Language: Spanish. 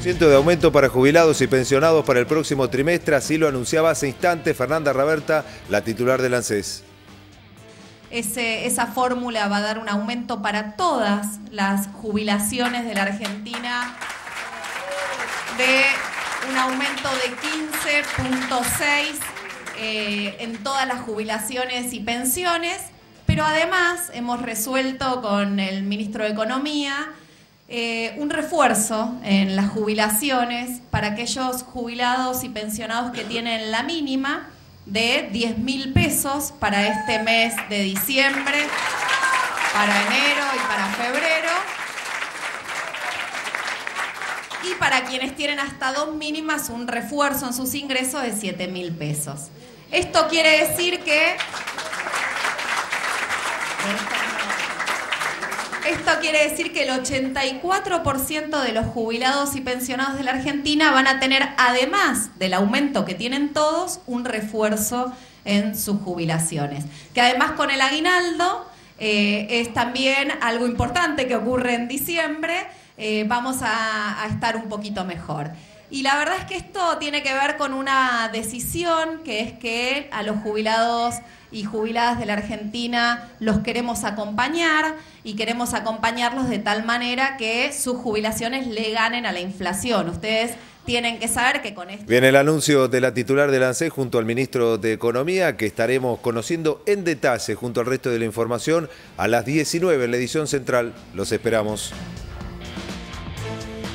Ciento de aumento para jubilados y pensionados para el próximo trimestre, así lo anunciaba hace instantes Fernanda Raberta, la titular del ANSES. esa fórmula va a dar un aumento para todas las jubilaciones de la Argentina de un aumento de 15.6 eh, en todas las jubilaciones y pensiones, pero además hemos resuelto con el ministro de Economía eh, un refuerzo en las jubilaciones para aquellos jubilados y pensionados que tienen la mínima de 10 mil pesos para este mes de diciembre, para enero y para febrero. Y para quienes tienen hasta dos mínimas, un refuerzo en sus ingresos de 7 mil pesos. Esto quiere decir que Esto quiere decir que el 84% de los jubilados y pensionados de la Argentina van a tener, además del aumento que tienen todos, un refuerzo en sus jubilaciones. Que además con el aguinaldo eh, es también algo importante que ocurre en diciembre, eh, vamos a estar un poquito mejor. Y la verdad es que esto tiene que ver con una decisión que es que a los jubilados y jubiladas de la Argentina los queremos acompañar y queremos acompañarlos de tal manera que sus jubilaciones le ganen a la inflación. Ustedes tienen que saber que con esto... Viene el anuncio de la titular del ANSE junto al ministro de Economía que estaremos conociendo en detalle junto al resto de la información a las 19 en la edición central. Los esperamos.